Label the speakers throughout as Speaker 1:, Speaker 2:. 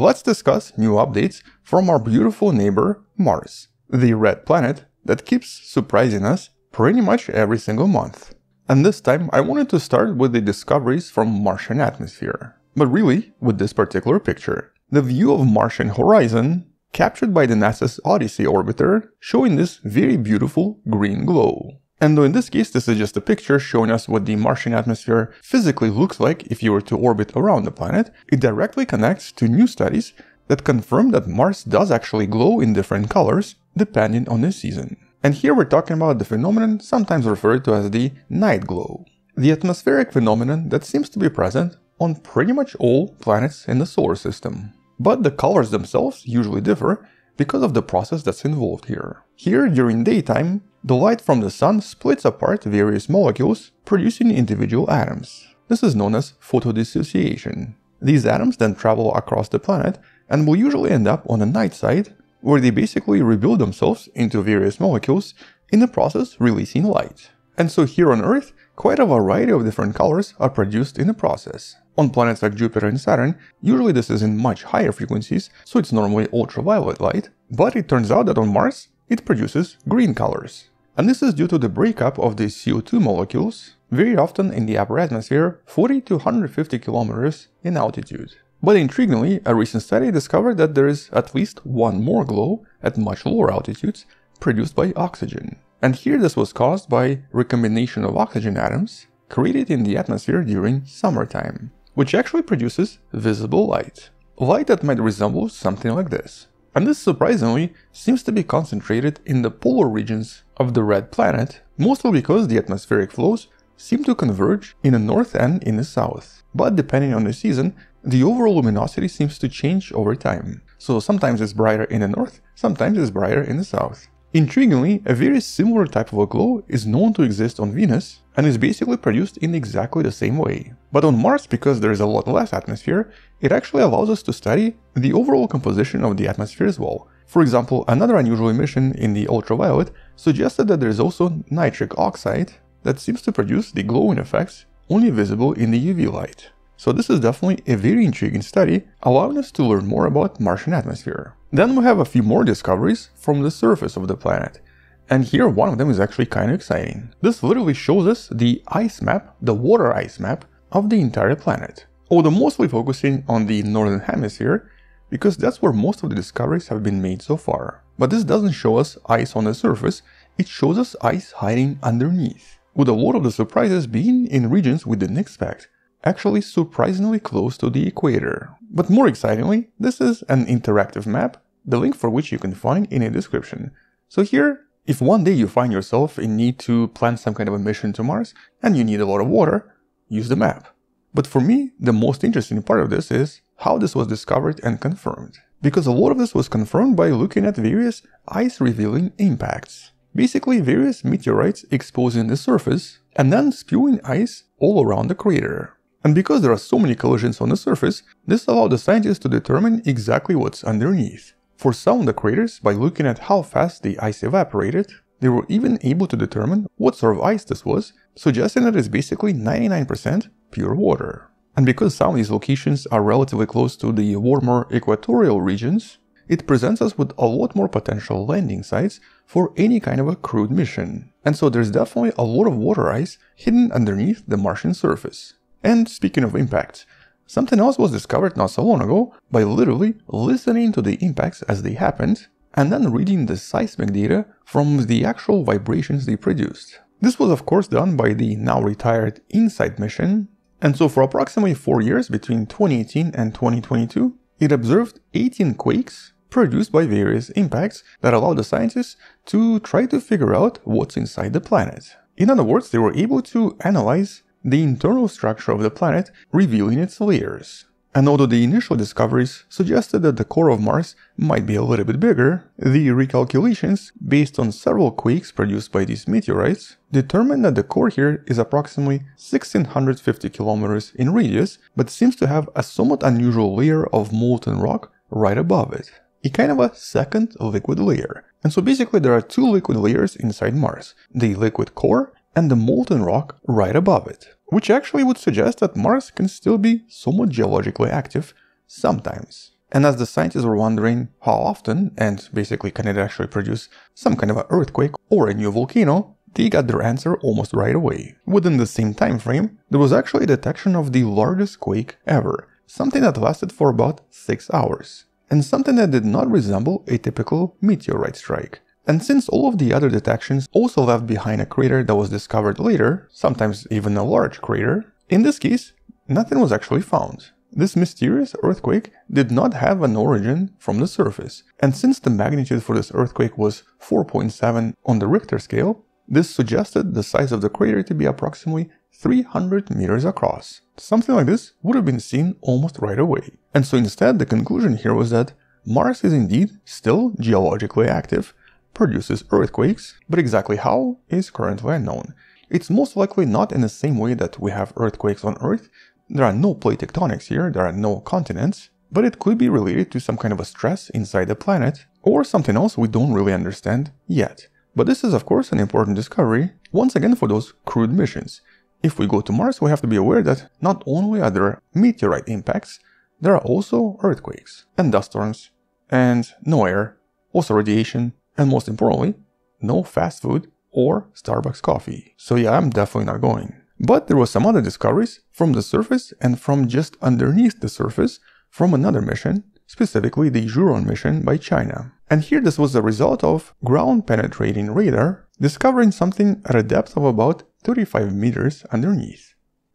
Speaker 1: let's discuss new updates from our beautiful neighbor, Mars, the red planet that keeps surprising us pretty much every single month. And this time I wanted to start with the discoveries from Martian atmosphere. But really, with this particular picture. The view of Martian horizon captured by the NASA's Odyssey orbiter showing this very beautiful green glow. And though in this case this is just a picture showing us what the Martian atmosphere physically looks like if you were to orbit around the planet, it directly connects to new studies that confirm that Mars does actually glow in different colors depending on the season. And here we're talking about the phenomenon sometimes referred to as the night glow. The atmospheric phenomenon that seems to be present on pretty much all planets in the solar system. But the colors themselves usually differ because of the process that's involved here. Here, during daytime, the light from the sun splits apart various molecules, producing individual atoms. This is known as photodissociation. These atoms then travel across the planet and will usually end up on the night side, where they basically rebuild themselves into various molecules, in the process releasing light. And so here on Earth, quite a variety of different colors are produced in the process. On planets like Jupiter and Saturn, usually this is in much higher frequencies, so it's normally ultraviolet light, but it turns out that on Mars, it produces green colors. And this is due to the breakup of the CO2 molecules, very often in the upper atmosphere, 40 to 150 kilometers in altitude. But intriguingly, a recent study discovered that there is at least one more glow at much lower altitudes produced by oxygen. And here this was caused by recombination of oxygen atoms created in the atmosphere during summertime, which actually produces visible light. Light that might resemble something like this. And this surprisingly seems to be concentrated in the polar regions of the red planet, mostly because the atmospheric flows seem to converge in the north and in the south. But depending on the season, the overall luminosity seems to change over time. So sometimes it's brighter in the north, sometimes it's brighter in the south. Intriguingly, a very similar type of a glow is known to exist on Venus and is basically produced in exactly the same way. But on Mars, because there is a lot less atmosphere, it actually allows us to study the overall composition of the atmosphere as well. For example, another unusual emission in the ultraviolet suggested that there is also nitric oxide that seems to produce the glowing effects only visible in the UV light. So this is definitely a very intriguing study, allowing us to learn more about Martian atmosphere. Then we have a few more discoveries from the surface of the planet. And here one of them is actually kind of exciting. This literally shows us the ice map, the water ice map of the entire planet. Although mostly focusing on the northern hemisphere, because that's where most of the discoveries have been made so far. But this doesn't show us ice on the surface, it shows us ice hiding underneath. With a lot of the surprises being in regions we didn't expect, actually surprisingly close to the equator. But more excitingly, this is an interactive map, the link for which you can find in a description. So here, if one day you find yourself in need to plan some kind of a mission to Mars and you need a lot of water, use the map. But for me, the most interesting part of this is how this was discovered and confirmed. Because a lot of this was confirmed by looking at various ice revealing impacts. Basically various meteorites exposing the surface and then spewing ice all around the crater. And because there are so many collisions on the surface, this allowed the scientists to determine exactly what's underneath. For some of the craters, by looking at how fast the ice evaporated, they were even able to determine what sort of ice this was, suggesting that it's basically 99% pure water. And because some of these locations are relatively close to the warmer equatorial regions, it presents us with a lot more potential landing sites for any kind of a crewed mission. And so there's definitely a lot of water ice hidden underneath the Martian surface. And speaking of impacts, something else was discovered not so long ago by literally listening to the impacts as they happened and then reading the seismic data from the actual vibrations they produced. This was of course done by the now retired InSight mission, and so for approximately 4 years between 2018 and 2022, it observed 18 quakes produced by various impacts that allowed the scientists to try to figure out what's inside the planet. In other words, they were able to analyze the internal structure of the planet, revealing its layers. And although the initial discoveries suggested that the core of Mars might be a little bit bigger, the recalculations, based on several quakes produced by these meteorites, determined that the core here is approximately 1650 kilometers in radius, but seems to have a somewhat unusual layer of molten rock right above it. A kind of a second liquid layer. And so basically there are two liquid layers inside Mars, the liquid core and the molten rock right above it, which actually would suggest that Mars can still be somewhat geologically active sometimes. And as the scientists were wondering how often, and basically can it actually produce some kind of an earthquake or a new volcano, they got their answer almost right away. Within the same time frame, there was actually a detection of the largest quake ever, something that lasted for about 6 hours, and something that did not resemble a typical meteorite strike. And since all of the other detections also left behind a crater that was discovered later, sometimes even a large crater, in this case, nothing was actually found. This mysterious earthquake did not have an origin from the surface, and since the magnitude for this earthquake was 4.7 on the Richter scale, this suggested the size of the crater to be approximately 300 meters across. Something like this would have been seen almost right away. And so instead, the conclusion here was that Mars is indeed still geologically active, produces earthquakes, but exactly how is currently unknown. It's most likely not in the same way that we have earthquakes on Earth, there are no plate tectonics here, there are no continents, but it could be related to some kind of a stress inside the planet, or something else we don't really understand yet. But this is of course an important discovery, once again for those crewed missions. If we go to Mars, we have to be aware that not only are there meteorite impacts, there are also earthquakes, and dust storms, and no air, also radiation, and most importantly, no fast food or Starbucks coffee. So yeah, I'm definitely not going. But there were some other discoveries from the surface and from just underneath the surface from another mission, specifically the Zhurong mission by China. And here this was the result of ground-penetrating radar discovering something at a depth of about 35 meters underneath.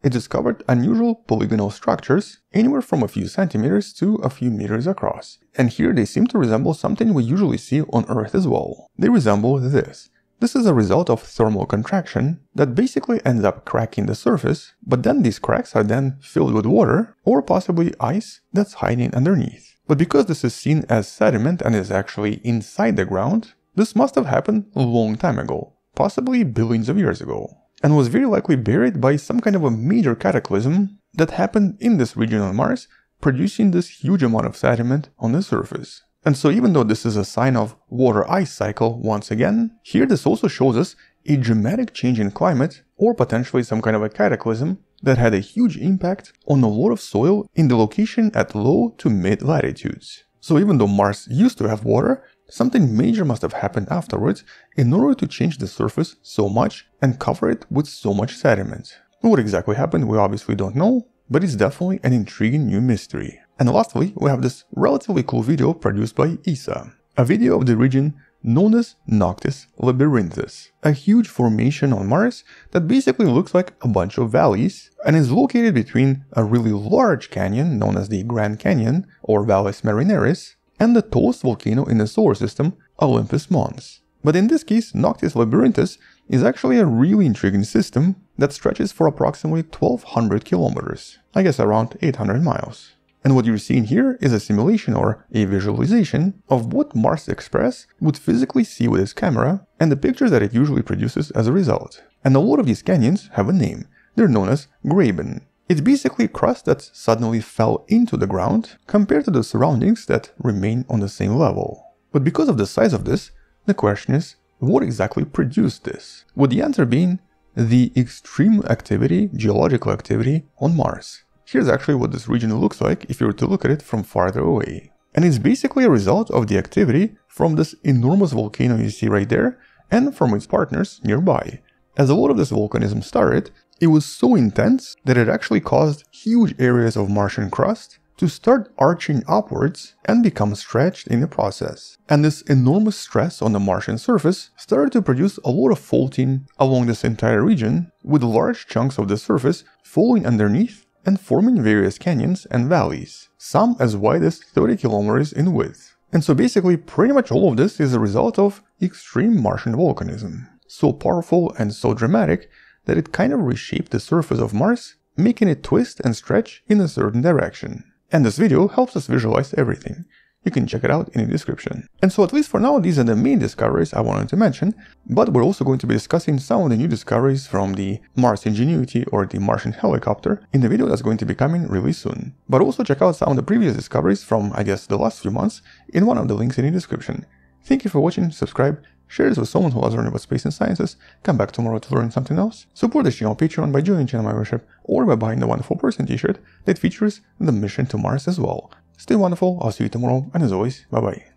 Speaker 1: It discovered unusual polygonal structures anywhere from a few centimeters to a few meters across. And here they seem to resemble something we usually see on Earth as well. They resemble this. This is a result of thermal contraction that basically ends up cracking the surface, but then these cracks are then filled with water or possibly ice that's hiding underneath. But because this is seen as sediment and is actually inside the ground, this must have happened a long time ago, possibly billions of years ago, and was very likely buried by some kind of a major cataclysm that happened in this region on Mars, producing this huge amount of sediment on the surface. And so even though this is a sign of water-ice cycle once again, here this also shows us a dramatic change in climate or potentially some kind of a cataclysm that had a huge impact on a lot of soil in the location at low to mid latitudes. So even though Mars used to have water, something major must have happened afterwards in order to change the surface so much and cover it with so much sediment. What exactly happened we obviously don't know, but it's definitely an intriguing new mystery. And lastly, we have this relatively cool video produced by ESA, a video of the region known as Noctis Labyrinthus, a huge formation on Mars that basically looks like a bunch of valleys and is located between a really large canyon known as the Grand Canyon or Valles Marineris and the tallest volcano in the solar system, Olympus Mons. But in this case, Noctis Labyrinthus is actually a really intriguing system that stretches for approximately 1200 kilometers, I guess around 800 miles. And what you're seeing here is a simulation or a visualization of what Mars Express would physically see with its camera and the picture that it usually produces as a result. And a lot of these canyons have a name. They're known as graben. It's basically crust that suddenly fell into the ground compared to the surroundings that remain on the same level. But because of the size of this, the question is, what exactly produced this? With the answer being the extreme activity, geological activity on Mars. Here's actually what this region looks like if you were to look at it from farther away. And it's basically a result of the activity from this enormous volcano you see right there and from its partners nearby. As a lot of this volcanism started, it was so intense that it actually caused huge areas of Martian crust to start arching upwards and become stretched in the process. And this enormous stress on the Martian surface started to produce a lot of faulting along this entire region, with large chunks of the surface falling underneath and forming various canyons and valleys, some as wide as 30 kilometers in width. And so basically pretty much all of this is a result of extreme Martian volcanism. So powerful and so dramatic that it kind of reshaped the surface of Mars, making it twist and stretch in a certain direction. And this video helps us visualize everything. You can check it out in the description. And so at least for now, these are the main discoveries I wanted to mention, but we're also going to be discussing some of the new discoveries from the Mars Ingenuity or the Martian helicopter in the video that's going to be coming really soon. But also check out some of the previous discoveries from, I guess, the last few months in one of the links in the description. Thank you for watching, subscribe, share this with someone who loves learning about space and sciences, come back tomorrow to learn something else, support the channel on Patreon by joining channel membership or by buying the Wonderful Person t-shirt that features the mission to Mars as well. Stay wonderful. I'll see you tomorrow. And as always, bye bye.